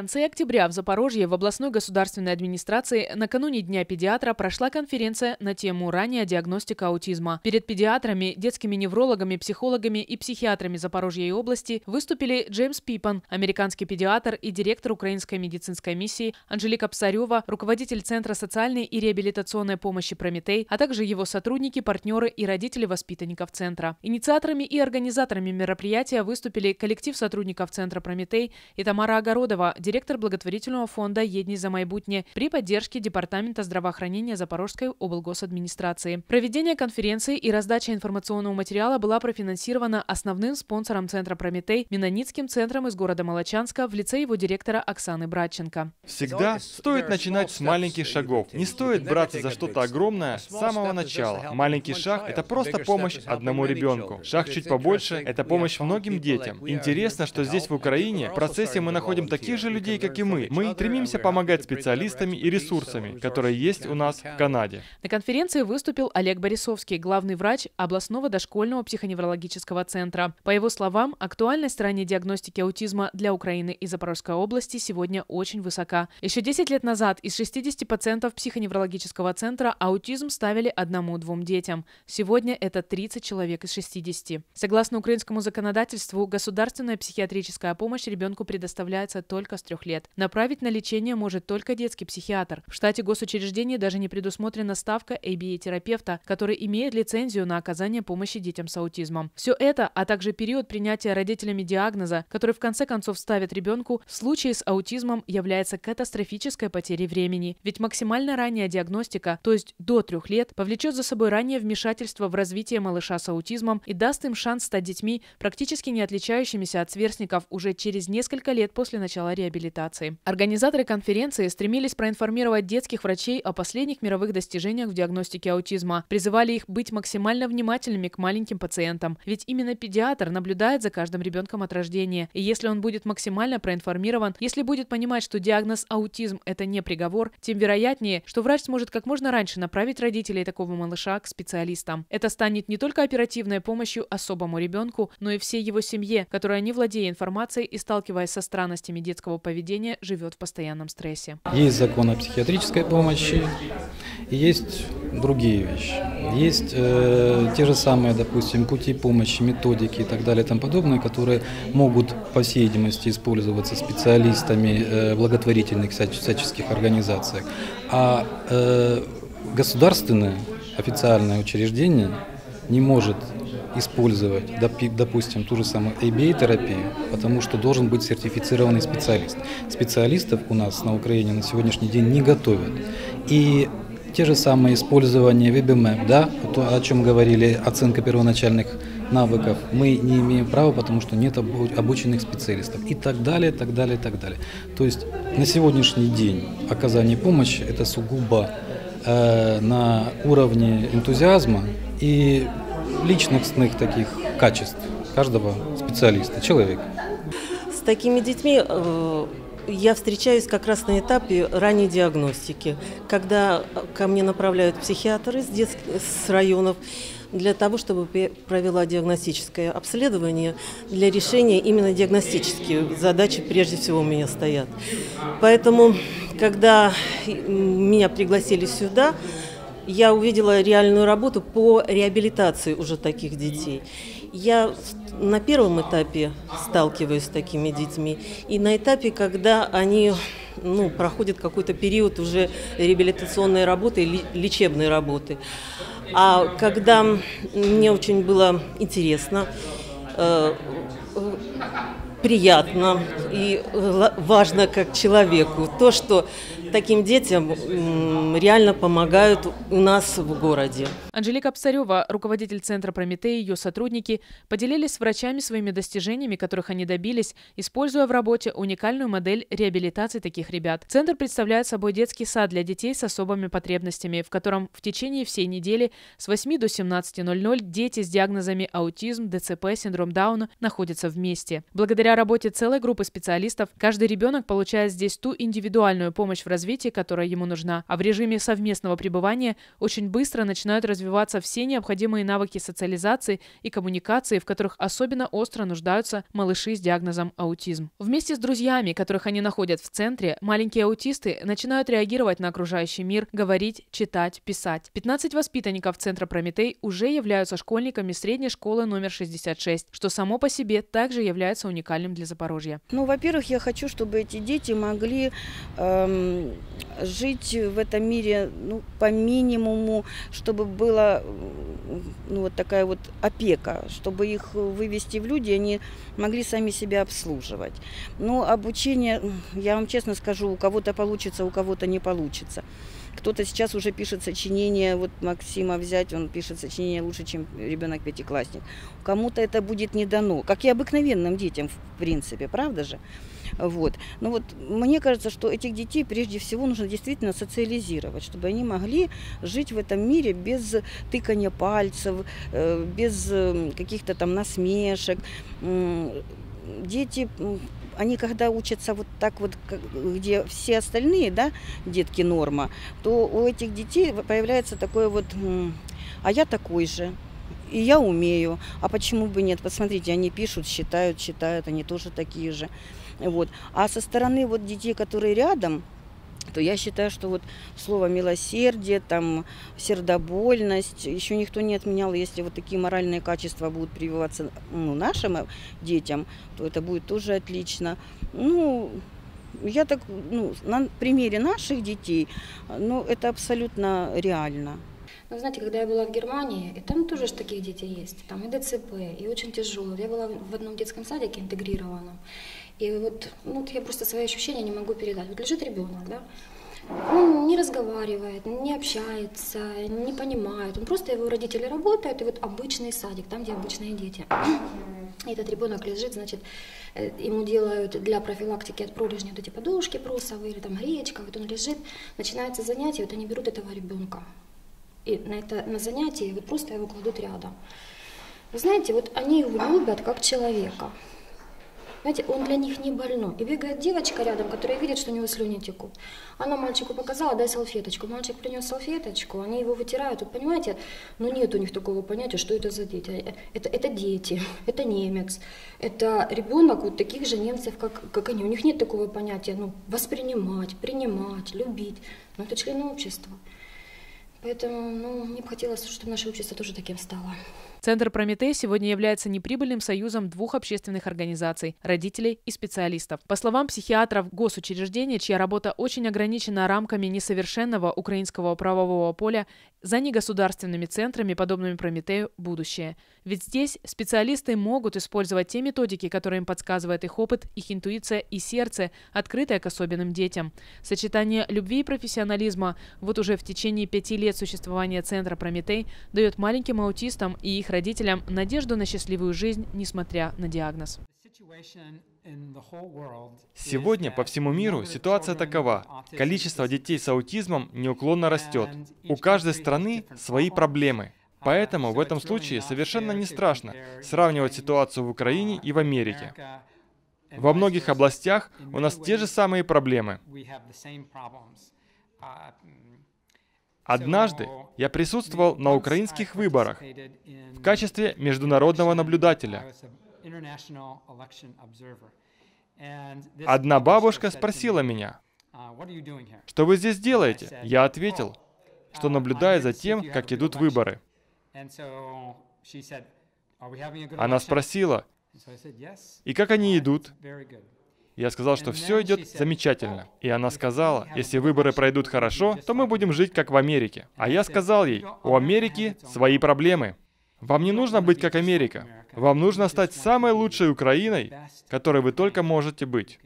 Конце октября в Запорожье в областной государственной администрации накануне Дня педиатра прошла конференция на тему «Ранняя диагностика аутизма». Перед педиатрами, детскими неврологами, психологами и психиатрами Запорожья и области выступили Джеймс Пипан, американский педиатр и директор Украинской медицинской миссии, Анжелика Псарева, руководитель Центра социальной и реабилитационной помощи «Прометей», а также его сотрудники, партнеры и родители воспитанников Центра. Инициаторами и организаторами мероприятия выступили коллектив сотрудников Центра «Прометей» и Тамара Огородова, директор благотворительного фонда «Едни за майбутнє» при поддержке Департамента здравоохранения Запорожской облгосадминистрации. Проведение конференции и раздача информационного материала была профинансирована основным спонсором Центра «Прометей» Менонитским центром из города Молочанска в лице его директора Оксаны Братченко. Всегда стоит начинать с маленьких шагов. Не стоит браться за что-то огромное с самого начала. Маленький шаг — это просто помощь одному ребенку. Шаг чуть побольше — это помощь многим детям. Интересно, что здесь в Украине в процессе мы находим таких же людей, как и мы. Мы стремимся помогать специалистами и ресурсами, которые есть у нас в Канаде. На конференции выступил Олег Борисовский, главный врач областного дошкольного психоневрологического центра. По его словам, актуальность ранней диагностики аутизма для Украины и Запорожской области сегодня очень высока. Еще 10 лет назад из 60 пациентов психоневрологического центра аутизм ставили одному-двум детям. Сегодня это 30 человек из 60. Согласно украинскому законодательству, государственная психиатрическая помощь ребенку предоставляется только с трех лет. Направить на лечение может только детский психиатр. В штате госучреждений даже не предусмотрена ставка ABA-терапевта, который имеет лицензию на оказание помощи детям с аутизмом. Все это, а также период принятия родителями диагноза, который в конце концов ставят ребенку, в случае с аутизмом является катастрофической потерей времени. Ведь максимально ранняя диагностика, то есть до трех лет, повлечет за собой раннее вмешательство в развитие малыша с аутизмом и даст им шанс стать детьми, практически не отличающимися от сверстников уже через несколько лет после начала реабилитации. Организаторы конференции стремились проинформировать детских врачей о последних мировых достижениях в диагностике аутизма, призывали их быть максимально внимательными к маленьким пациентам, ведь именно педиатр наблюдает за каждым ребенком от рождения, и если он будет максимально проинформирован, если будет понимать, что диагноз аутизм – это не приговор, тем вероятнее, что врач сможет как можно раньше направить родителей такого малыша к специалистам. Это станет не только оперативной помощью особому ребенку, но и всей его семье, которая, не владея информацией и сталкиваясь со странностями детского поведения, живет в постоянном стрессе. Есть закон о психиатрической помощи, есть другие вещи. Есть э, те же самые, допустим, пути помощи, методики и так далее и тому подобное, которые могут, по всей видимости, использоваться специалистами э, благотворительных всяческих организаций. А э, государственное официальное учреждение не может использовать, допустим, ту же самую ABA-терапию, потому что должен быть сертифицированный специалист. Специалистов у нас на Украине на сегодняшний день не готовят. И те же самые использования WebMap, да, то, о чем говорили, оценка первоначальных навыков, мы не имеем права, потому что нет обученных специалистов и так далее, так далее, так далее. То есть на сегодняшний день оказание помощи это сугубо э, на уровне энтузиазма и личностных таких качеств каждого специалиста, человека. С такими детьми э, я встречаюсь как раз на этапе ранней диагностики, когда ко мне направляют психиатры с, детских, с районов для того, чтобы провела диагностическое обследование для решения именно диагностические задачи прежде всего у меня стоят. Поэтому, когда меня пригласили сюда, я увидела реальную работу по реабилитации уже таких детей. Я на первом этапе сталкиваюсь с такими детьми, и на этапе, когда они ну, проходят какой-то период уже реабилитационной работы, лечебной работы. А когда мне очень было интересно, э, приятно и важно как человеку то, что таким детям реально помогают у нас в городе. Анжелика Псарева, руководитель Центра «Прометей» и ее сотрудники поделились с врачами своими достижениями, которых они добились, используя в работе уникальную модель реабилитации таких ребят. Центр представляет собой детский сад для детей с особыми потребностями, в котором в течение всей недели с 8 до 17.00 дети с диагнозами аутизм, ДЦП, синдром Дауна находятся вместе. Благодаря работе целой группы специалистов каждый ребенок получает здесь ту индивидуальную помощь в развитии, развития, которая ему нужна. А в режиме совместного пребывания очень быстро начинают развиваться все необходимые навыки социализации и коммуникации, в которых особенно остро нуждаются малыши с диагнозом аутизм. Вместе с друзьями, которых они находят в центре, маленькие аутисты начинают реагировать на окружающий мир, говорить, читать, писать. 15 воспитанников Центра «Прометей» уже являются школьниками средней школы номер 66, что само по себе также является уникальным для Запорожья. Ну, во-первых, я хочу, чтобы эти дети могли эм, жить в этом мире ну, по минимуму, чтобы была ну, вот такая вот опека, чтобы их вывести в люди, они могли сами себя обслуживать. Но обучение, я вам честно скажу, у кого-то получится, у кого-то не получится. Кто-то сейчас уже пишет сочинение, вот Максима взять, он пишет сочинение лучше, чем ребенок пятиклассник. Кому-то это будет не дано, как и обыкновенным детям, в принципе, правда же? Вот. Но вот мне кажется, что этих детей прежде всего нужно действительно социализировать, чтобы они могли жить в этом мире без тыкания пальцев, э, без э, каких-то там насмешек. Дети они когда учатся вот так вот, где все остальные, да, детки норма, то у этих детей появляется такое вот, а я такой же, и я умею, а почему бы нет? Посмотрите, они пишут, считают, читают, они тоже такие же. Вот. А со стороны вот детей, которые рядом, то я считаю, что вот слово милосердие, там, сердобольность, еще никто не отменял, если вот такие моральные качества будут прививаться ну, нашим э, детям, то это будет тоже отлично. Ну, я так, ну, на примере наших детей, ну, это абсолютно реально. Ну, знаете, когда я была в Германии, и там тоже ж таких детей есть, там и ДЦП, и очень тяжело. Я была в одном детском садике интегрированном, и вот, ну, вот я просто свои ощущения не могу передать. Вот лежит ребенок, да, он не разговаривает, не общается, не понимает. Он просто его родители работают, и вот обычный садик, там, где обычные дети. И этот ребенок лежит, значит, э, ему делают для профилактики от пролежней вот эти подушки просовые или там гречка, вот он лежит, начинается занятие, вот они берут этого ребенка. И на, это, на занятии вот просто его кладут рядом. Вы знаете, вот они его любят как человека. Знаете, он для них не больной. И бегает девочка рядом, которая видит, что у него слюни текут. Она мальчику показала, дай салфеточку. Мальчик принес салфеточку, они его вытирают. Вот понимаете, но нет у них такого понятия, что это за дети. Это, это дети, это немец, это ребенок вот таких же немцев, как, как они. У них нет такого понятия, ну, воспринимать, принимать, любить. Но это члены общества. Поэтому, ну, мне бы хотелось, чтобы наше общество тоже таким стало. Центр «Прометей» сегодня является неприбыльным союзом двух общественных организаций – родителей и специалистов. По словам психиатров госучреждения, чья работа очень ограничена рамками несовершенного украинского правового поля, за негосударственными центрами, подобными «Прометею», будущее. Ведь здесь специалисты могут использовать те методики, которые им подсказывает их опыт, их интуиция и сердце, открытое к особенным детям. Сочетание любви и профессионализма вот уже в течение пяти лет существования Центра «Прометей» дает маленьким аутистам и их родителям надежду на счастливую жизнь, несмотря на диагноз. Сегодня по всему миру ситуация такова. Количество детей с аутизмом неуклонно растет. У каждой страны свои проблемы. Поэтому в этом случае совершенно не страшно сравнивать ситуацию в Украине и в Америке. Во многих областях у нас те же самые проблемы. Однажды я присутствовал на украинских выборах в качестве международного наблюдателя. Одна бабушка спросила меня, что вы здесь делаете? Я ответил, что наблюдаю за тем, как идут выборы. Она спросила, и как они идут? Я сказал, что все идет замечательно. И она сказала, если выборы пройдут хорошо, то мы будем жить как в Америке. А я сказал ей, у Америки свои проблемы. Вам не нужно быть как Америка. Вам нужно стать самой лучшей Украиной, которой вы только можете быть.